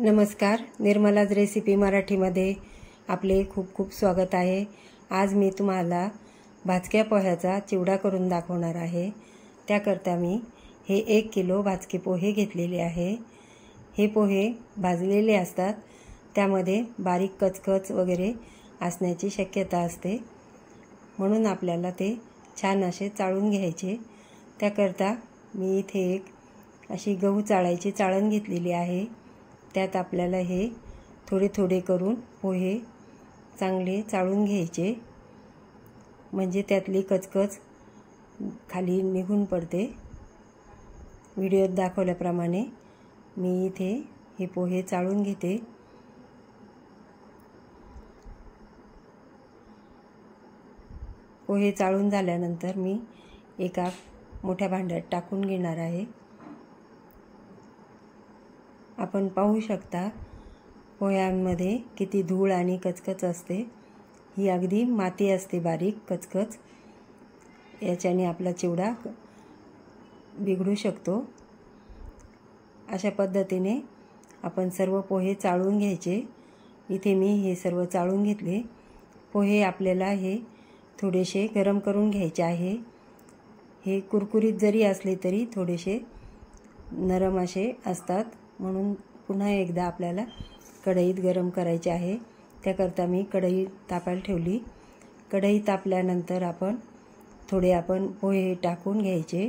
नमस्कार निर्मलाज रेसिपी मराठीमध्ये आपले खूप खूप स्वागत आहे. आज मी तुम्हाला भाजक्या पोह्याचा चिवडा करून दाखवणार आहे. त्याकरता मी हे एक किलो भाजके पोहे घेतलेले आहे. हे पोहे भाजलेले असतात. त्यामध्ये बारीक कचकच वगैरे असण्याची शक्यता असते. म्हणून आपल्याला ते छान असे चाळून घ्यायचे. त्याकरता मी इथे एक अशी गहू चाळायची चाळण घेतलेली आहे. त्यात आपल्याला हे थोडे थोडे करून पोहे चांगले चाळून घ्यायचे. म्हणजे त्यातली कचकच खाली निघून पडते. व्हिडिओत दाखवल्याप्रमाणे मी इथे हे पोहे चाळून घेते. पोहे चाळून झाल्यानंतर मी एका मोठ्या भांड्यात टाकून घेणार आहे. आपण पाहू शकता पोह्यांमध्ये किती धूळ आणि कचकच असते. ही अगदी माती असते बारीक कचकच. याच्याने आपला चिवडा बिघडू शकतो. अशा पद्धतीने आपण सर्व पोहे चाळून घ्यायचे. इथे मी हे सर्व चाळून घेतले. पोहे आपल्याला हे थोडेसे गरम करून घ्यायचे आहे. हे कुरकुरीत जरी असले तरी थोडेसे नरम असे असतात. म्हणून पुन्हा एकदा आपल्याला कढईत गरम करायचे आहे. त्याकरता मी कढई तापायला ठेवली. कढई तापल्यानंतर आपण थोडे आपण पोहे टाकून घ्यायचे.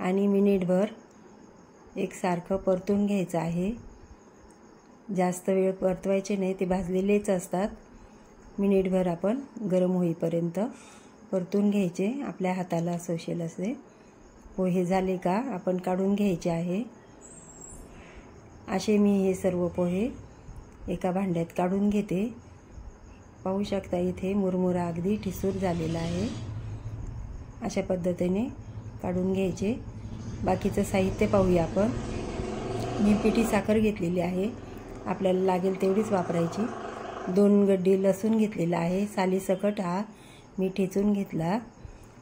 आणि मिनिटभर एकसारखं परतून घ्यायचं आहे. जास्त वेळ परतवायचे नाही ते भाजलेलेच असतात. मिनिटभर आपण गरम होईपर्यंत परतून घ्यायचे. आपल्या हाताला सोशेल असे. पोहे झाले का? आपण काढून घ्यायचे आहे. असे मी हे सर्व पोहे एका भांड्यात काढून घेते. पाहू शकता इथे मुरमुरा अगदी ठिसूर झालेला आहे. अशा पद्धतीने काढून घ्यायचे. बाकीचं साहित्य पाहूया आपण. मी पिठी साखर घेतलेली आहे. आपल्याला लागेल तेवढीच वापरायची. दोन गड्डी लसूण घेतलेला आहे. सालीसकट हा मी ठेचून घेतला.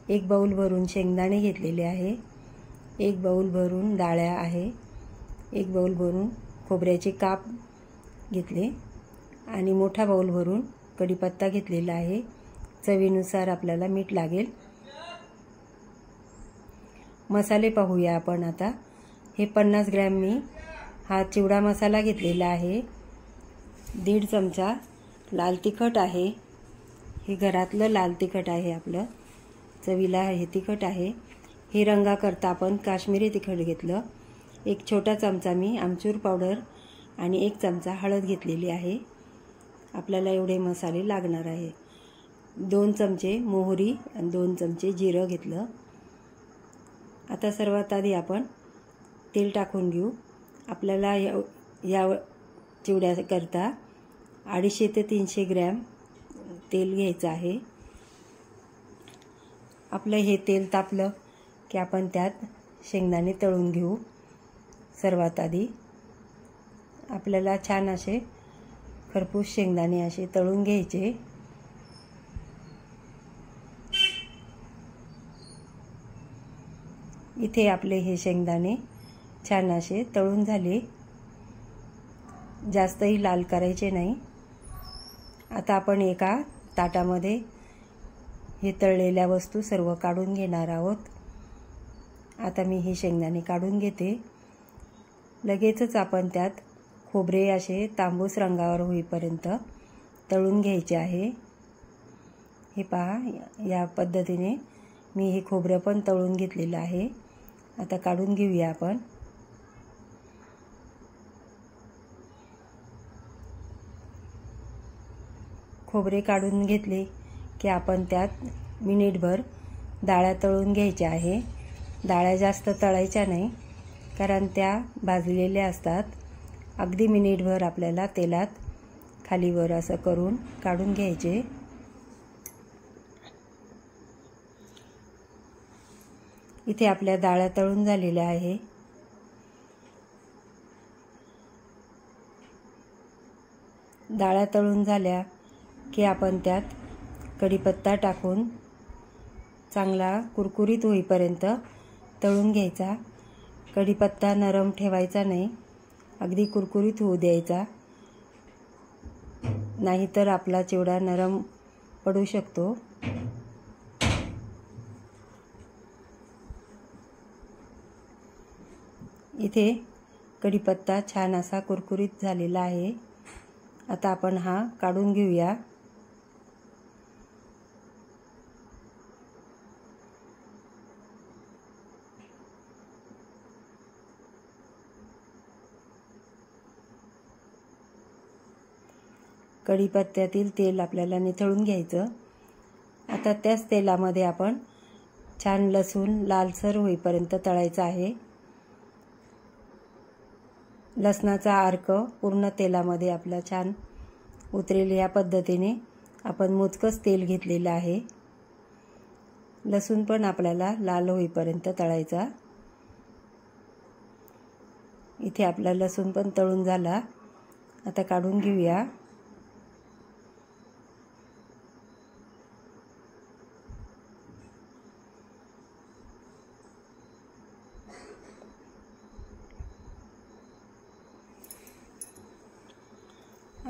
एक बाऊल भरून शेंगदाणे घेतलेले आहे. एक बाऊल भरून डाळ्या आहे. एक बाऊल भरून खोबऱ्याचे काप घेतले आणि मोठा बाऊल भरून कढीपत्ता घेतलेला आहे. चवीनुसार आपल्याला मीठ लागेल. मसाले पाहूया आपण आता. हे पन्नास ग्रॅम मी हा चिवडा मसाला घेतलेला आहे. दीड चमचा लाल तिखट आहे. हे घरातलं लाल तिखट आहे आपलं. चवीला हे तिखट आहे. हे रंगाकरता आपण काश्मीरी तिखट घेतलं. एक छोटा चमचा मी आमचूर पावडर आणि एक चमचा हळद घेतलेली आहे. आपल्याला एवढे मसाले लागणार आहे. दोन चमचे मोहरी आणि दोन चमचे जिरं घेतलं. आता सर्वात आधी आपण तेल टाकून घेऊ. आपल्याला या या चिवड्याकरता अडीचशे ते तीनशे ग्रॅम तेल घ्यायचं आहे. आपलं हे तेल तापलं की आपण त्यात शेंगदाणे तळून घेऊ. सर्वात आधी आपल्याला छान असे खरपूस शेंगदाणे असे तळून घ्यायचे. इथे आपले हे शेंगदाणे छान असे तळून झाले. जास्तही लाल करायचे नाही. आता आपण एका ताटामध्ये हे तळलेल्या वस्तू सर्व काढून घेणार आहोत. आता मी हे शेंगदाणे काढून घेते. लगेचच आपण त्यात खोबरे असे तांबूस रंगावर होईपर्यंत तळून घ्यायचे आहे. हे पहा या पद्धतीने मी हे खोबरं पण तळून घेतलेलं आहे. आता काढून घेऊया आपण. खोबरे काढून घेतले की आपण त्यात मिनिटभर डाळ्या तळून घ्यायच्या आहे. डाळ्या जास्त तळायच्या नाही. कारण त्या भाजलेल्या असतात. अगदी मिनिटभर आपल्याला तेलात खालीवर असं करून काढून घ्यायचे. इथे आपल्या डाळ्या तळून झालेल्या आहे. डाळ्या तळून झाल्या की आपण त्यात कढीपत्ता टाकून चांगला कुरकुरीत होईपर्यंत तळून घ्यायचा. कढीपत्ता नरम ठेवायचा नाही. अगदी कुरकुरीत होऊ द्यायचा. नाहीतर आपला चिवडा नरम पडू शकतो. इथे कढीपत्ता छान असा कुरकुरीत झालेला आहे. आता आपण हा काढून घेऊया. कढीपत्त्यातील तेल आपल्याला निथळून घ्यायचं. आता त्याच तेलामध्ये आपण छान लसूण लालसर होईपर्यंत तळायचं आहे. लसणाचा अर्क पूर्ण तेलामध्ये आपला छान उतरेल. या पद्धतीने आपण मोजकंच तेल घेतलेलं आहे. लसूण पण आपल्याला लाल होईपर्यंत तळायचा. इथे आपला लसूण पण तळून झाला. आता काढून घेऊया.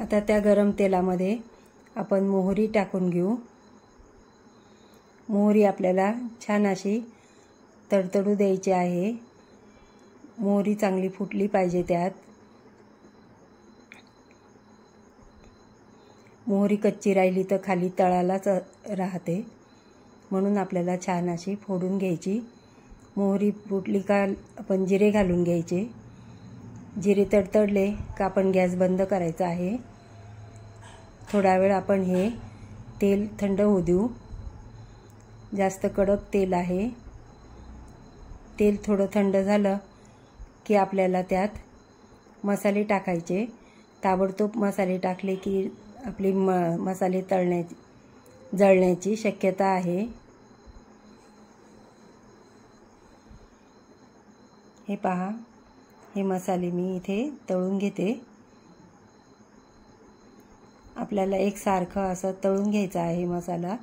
आता त्या गरम तेलामध्ये आपण मोहरी टाकून घेऊ. मोहरी आपल्याला छान अशी तडतडू द्यायची आहे. मोहरी चांगली फुटली पाहिजे त्यात. मोहरी कच्ची राहिली तर खाली तळालाच राहते. म्हणून आपल्याला छान अशी फोडून घ्यायची. मोहरी फुटली का आपण जिरे घालून घ्यायचे. जिरे तडतडले का आपण गॅस बंद करायचा आहे? थोडा वेळ आपण हे तेल थंड होऊ देऊ. जास्त कडक तेल आहे. तेल थोडं थंड झालं की आपल्याला त्यात मसाले टाकायचे. ताबडतोब मसाले टाकले की आपली म मसाले तळण्याची जळण्याची शक्यता आहे. हे पहा. हे मसाले मी इथे तळून घेते. आपल्याला एकसारखं असं तळून घ्यायचं आहे मसाला.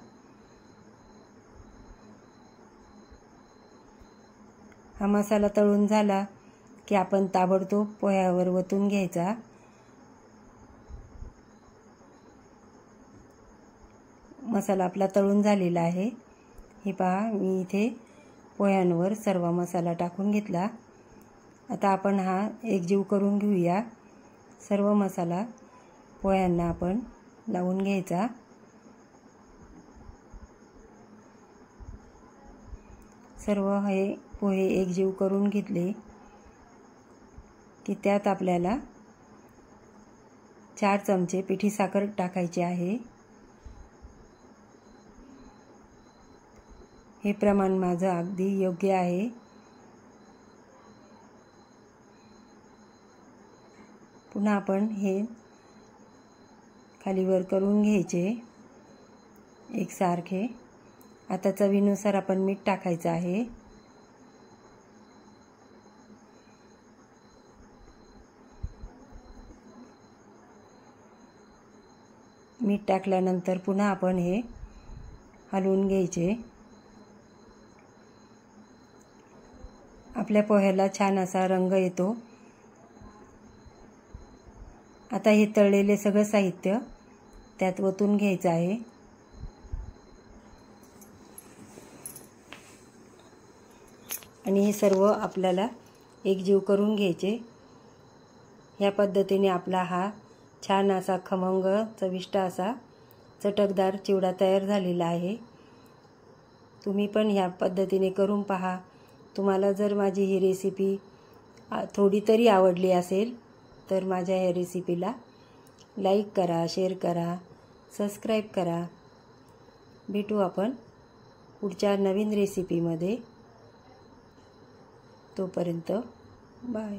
हा मसाला तळून झाला की आपण ताबडतोब पोह्यावर वतून घ्यायचा. मसाला आपला तळून झालेला आहे. हे पहा मी इथे पोह्यांवर सर्व मसाला टाकून घेतला. आता आपण हा एकजीव करून घेऊया. सर्व मसाला पोह्यांना आपण लावून घ्यायचा. सर्व हे पोहे एकजीव करून घेतले की त्यात आपल्याला चार चमचे पिठी साखर टाकायची आहे. हे प्रमाण माझं अगदी योग्य आहे. पुन्हा आपण हे खाली वर करून घ्यायचे एकसारखे. आता चवीनुसार आपण मीठ टाकायचं आहे. मीठ टाकल्यानंतर पुन्हा आपण हे हलवून घ्यायचे. आपल्या पोह्याला छान असा रंग येतो. आता हे तळलेले सगळं साहित्य त्यात ओतून घ्यायचं आहे. आणि हे सर्व आपल्याला एकजीव करून घ्यायचे. ह्या पद्धतीने आपला हा छान असा खमंग चविष्ट असा चटकदार चिवडा तयार झालेला आहे. तुम्ही पण ह्या पद्धतीने करून पहा. तुम्हाला जर माझी ही रेसिपी थोडी तरी आवडली असेल तर माझ्या ह्या रेसिपीला लाईक करा शेअर करा सबस्क्राईब करा. भेटू आपण पुढच्या नवीन रेसिपीमध्ये तोपर्यंत बाय